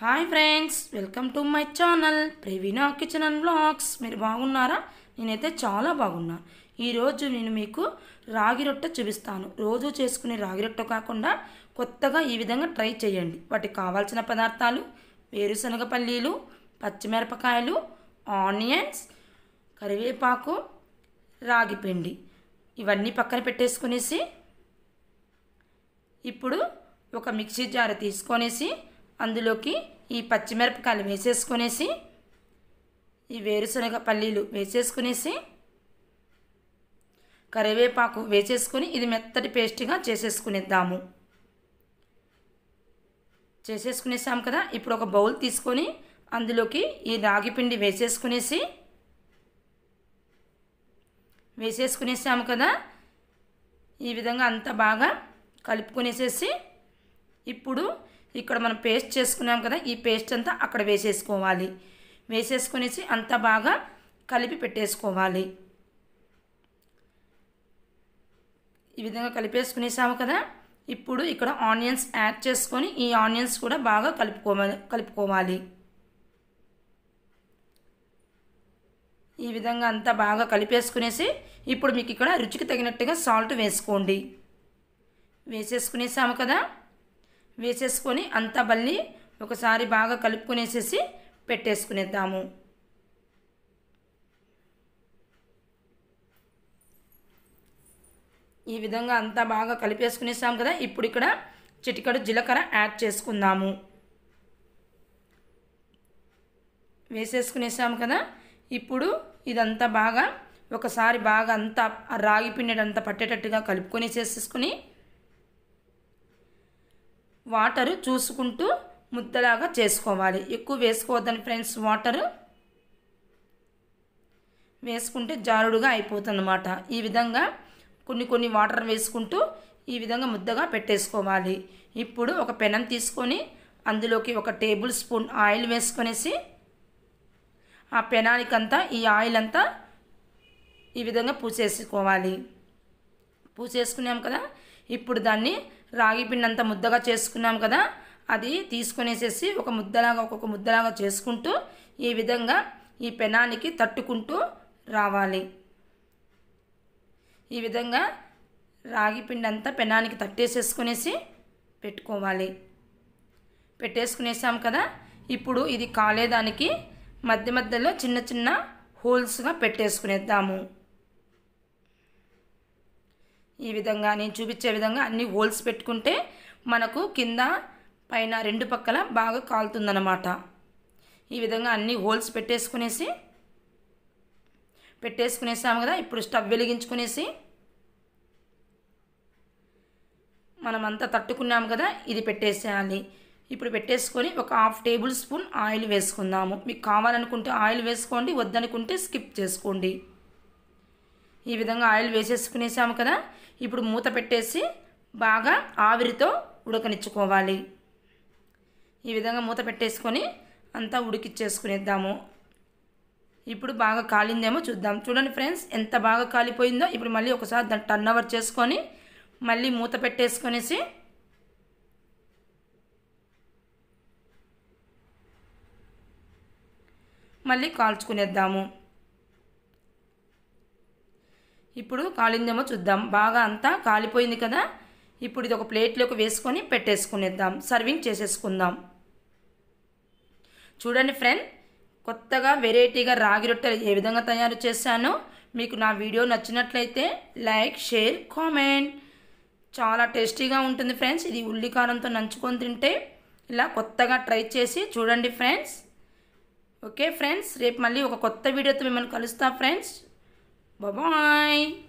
Hi friends welcome to my channel Praveena kitchen and blogs మీరు బాగున్నారా? నేనైతే చాలా బాగున్నా. ఈరోజు నేను మీకు రాగి రొట్టె చూపిస్తాను. రోజు చేసుకునే రాగి రొట్టె కాకుండా కొత్తగా ఈ విధంగా ట్రై చేయండి. వాటికి కావాల్సిన పదార్థాలు వేరుశనగ పల్లీలు పచ్చిమిరపకాయలు ఆనియన్స్ కరివేపాకు రాగి పిండి. ఇవన్నీ పక్కన పెట్టేసుకునేసి ఇప్పుడు ఒక మిక్సీ జార్ తీసుకొనేసి అందులోకి ఈ పచ్చిమిరపకాయలు వేసేసుకునేసి ఈ వేరుశనగ పల్లీలు వేసేసుకునేసి కరివేపాకు వేసేసుకొని ఇది మెత్తటి పేస్ట్గా చేసేసుకునేద్దాము. చేసేసుకునేసాం కదా ఇప్పుడు ఒక బౌల్ తీసుకొని అందులోకి ఈ రాగి పిండి వేసేసుకునేసి వేసేసుకునేసాము కదా ఈ విధంగా అంతా బాగా కలుపుకునేసేసి ఇప్పుడు ఇక్కడ మనం పేస్ట్ చేసుకున్నాం కదా ఈ పేస్ట్ అంతా అక్కడ వేసేసుకోవాలి. వేసేసుకునేసి అంతా బాగా కలిపి పెట్టేసుకోవాలి. ఈ విధంగా కలిపేసుకునేసాము కదా ఇప్పుడు ఇక్కడ ఆనియన్స్ యాడ్ చేసుకొని ఈ ఆనియన్స్ కూడా బాగా కలుపుకోవాలి కలుపుకోవాలి. ఈ విధంగా అంతా బాగా కలిపేసుకునేసి ఇప్పుడు మీకు ఇక్కడ రుచికి తగినట్టుగా సాల్ట్ వేసుకోండి. వేసేసుకునేసాము కదా వేసేసుకొని అంతా బల్లి ఒకసారి బాగా కలుపుకునేసేసి పెట్టేసుకునేద్దాము. ఈ విధంగా అంతా బాగా కలిపేసుకునేసాం కదా ఇప్పుడు ఇక్కడ చిటికడు జీలకర్ర యాడ్ చేసుకుందాము. వేసేసుకునేసాము కదా ఇప్పుడు ఇదంతా బాగా ఒకసారి బాగా అంతా రాగి పిండిడంతా పట్టేటట్టుగా కలుపుకొని చేసేసుకుని వాటరు చూసుకుంటూ ముద్దలాగా చేసుకోవాలి. ఎక్కువ వేసుకోవద్దని ఫ్రెండ్స్ వాటరు వేసుకుంటే జారుడుగా అయిపోతుంది అన్నమాట ఈ విధంగా కొన్ని కొన్ని వాటర్ వేసుకుంటూ ఈ విధంగా ముద్దగా పెట్టేసుకోవాలి. ఇప్పుడు ఒక పెనం తీసుకొని అందులోకి ఒక టేబుల్ స్పూన్ ఆయిల్ వేసుకొనేసి ఆ పెనానికంతా ఈ ఆయిల్ అంతా ఈ విధంగా పూసేసుకోవాలి. పూసేసుకున్నాం కదా ఇప్పుడు దాన్ని రాగి పిండి అంత ముద్దగా చేసుకున్నాం కదా అది తీసుకునేసేసి ఒక ముద్దలాగా ఒక్కొక్క ముద్దలాగా చేసుకుంటూ ఈ విధంగా ఈ పెనానికి తట్టుకుంటూ రావాలి. ఈ విధంగా రాగి పిండి అంతా పెనానికి తట్టేసేసుకునేసి పెట్టుకోవాలి. పెట్టేసుకునేసాం కదా ఇప్పుడు ఇది కాలేదానికి మధ్య మధ్యలో చిన్న చిన్న హోల్స్గా పెట్టేసుకునేద్దాము. ఈ విధంగా నేను చూపించే విధంగా అన్ని హోల్స్ పెట్టుకుంటే మనకు కింద పైన రెండు పక్కల బాగా కాలుతుందన్నమాట. ఈ విధంగా అన్ని హోల్స్ పెట్టేసుకునేసి పెట్టేసుకునేసాము కదా ఇప్పుడు స్టవ్ వెలిగించుకునేసి మనమంతా తట్టుకున్నాము కదా ఇది పెట్టేసేయాలి. ఇప్పుడు పెట్టేసుకొని ఒక హాఫ్ టేబుల్ స్పూన్ ఆయిల్ వేసుకుందాము. మీకు కావాలనుకుంటే ఆయిల్ వేసుకోండి వద్దనుకుంటే స్కిప్ చేసుకోండి. ఈ విధంగా ఆయిల్ వేసేసుకునేసాము కదా? ఇప్పుడు మూత పెట్టేసి బాగా ఆవిరితో ఉడకనిచ్చుకోవాలి. ఈ విధంగా మూత పెట్టేసుకొని అంతా ఉడికిచ్చేసుకునేద్దాము. ఇప్పుడు బాగా కాలిందేమో చూద్దాం. చూడండి ఫ్రెండ్స్ ఎంత బాగా కాలిపోయిందో. ఇప్పుడు మళ్ళీ ఒకసారి దాన్ని టర్న్ ఓవర్ చేసుకొని మళ్ళీ మూత పెట్టేసుకొనేసి మళ్ళీ కాల్చుకునేద్దాము. ఇప్పుడు కాలిందేమో చూద్దాం. బాగా అంతా కాలిపోయింది కదా? ఇప్పుడు ఇది ఒక ప్లేట్లోకి వేసుకొని పెట్టేసుకునేద్దాం. సర్వింగ్ చేసేసుకుందాం. చూడండి ఫ్రెండ్ కొత్తగా వెరైటీగా రాగి రొట్టెలు ఏ విధంగా తయారు చేశానో మీకు నా వీడియో నచ్చినట్లయితే లైక్ షేర్ కామెంట్. చాలా టేస్టీగా ఉంటుంది ఫ్రెండ్స్. ఇది ఉల్లికారంతో నంచుకొని తింటే ఇలా కొత్తగా ట్రై చేసి చూడండి ఫ్రెండ్స్. ఓకే ఫ్రెండ్స్ రేపు మళ్ళీ ఒక కొత్త వీడియోతో మిమ్మల్ని కలుస్తా ఫ్రెండ్స్. Bye-bye.